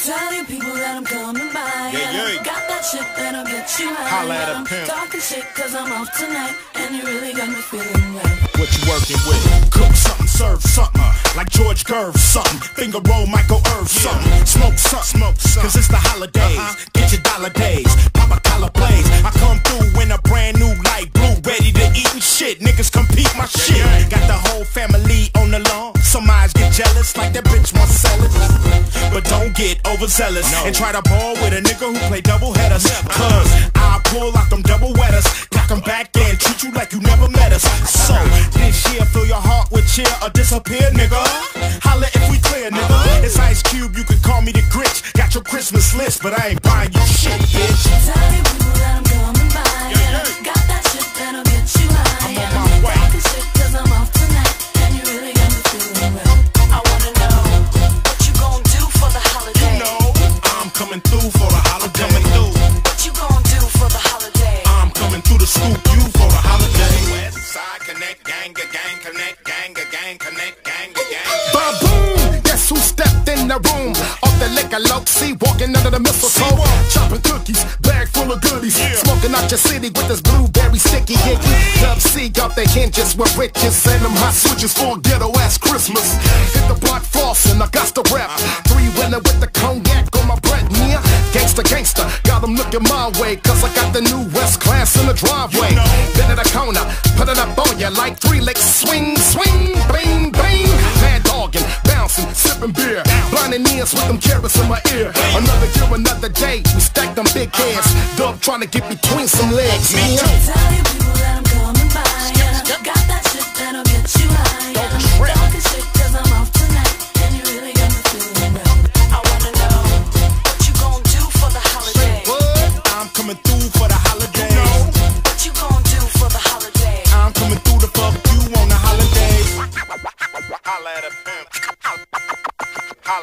Telling people that I'm coming by. Yeah, yeah. Got that shit that'll get you high. Holla at a I'm pimp. Talking shit cause I'm off tonight. And you really got me feeling right. What you working with? Cook something, serve something. Like George Gervin, something. Finger roll Michael Irvin, something. Smoke something. Smoke something. Cause it's the holidays. Uh-huh. Get your dollar days. Pop a collar blaze. I come through in a brand new light blue. Ready to eat and shit. Niggas compete my shit. Got the whole family on the lawn. Some eyes get jealous like that bitch wants to sell it. But don't get overzealous and try to ball with a nigga who play double headers. Cause I pull out them double wetters. Cock 'em back then, treat you like you never met us. So this year, fill your heart with cheer or disappear, nigga. Holla if we clear, nigga. It's Ice Cube, you can call me the Grinch. Got your Christmas list, but I ain't buying you shit, bitch. Telling people that I'm coming by. Yeah, yeah. Gang, connect, gang, gang. Ba-boom! Guess who stepped in the room? Off the liquor low, see walking under the mistletoe. Chopping cookies, bag full of goodies. Smoking out your city with this blueberry sticky hickey. Dub C got the hinges with riches and them hot switches for ghetto ass Christmas. Hit the block flossing, I got the rep. them my way. Cause I got the new West class in the driveway. Been at the corner, put it up on ya like three licks. Swing, swing, bang, bang. Mad dogging, bouncing, sipping beer. Blinding ears with them carrots in my ear. Another year, another day. We stack them big ass. Dub trying to get between some legs. Me too.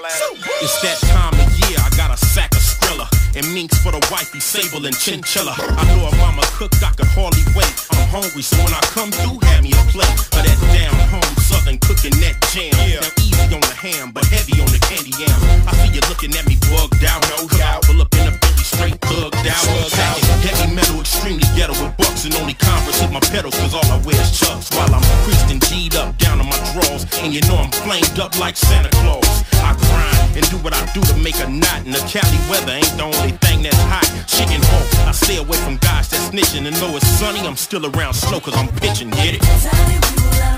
It's that time of year. I got a sack of Skrilla and minks for the wifey, sable and chinchilla. I know i'm a cook, I could hardly wait. I'm hungry, so when I come through, have me a plate of that down home southern cooking that jam. Now easy on the ham, but heavy on the candy yam. I see you looking at me bugged out, no doubt. Pull up in a Bentley straight thugged out. Tagging Heavy metal, extremely ghetto with bucks and only Converse hit my pedals cause all I wear is chucks. While I'm creased and G'd up down on my drawers, and you know I'm flamed up like Santa Claus. And do what I do to make a knot, and the Cali weather ain't the only thing that's hot. Chicken hawk, I stay away from guys that snitching, and though it's sunny, I'm still around slow cause I'm pitching, get it?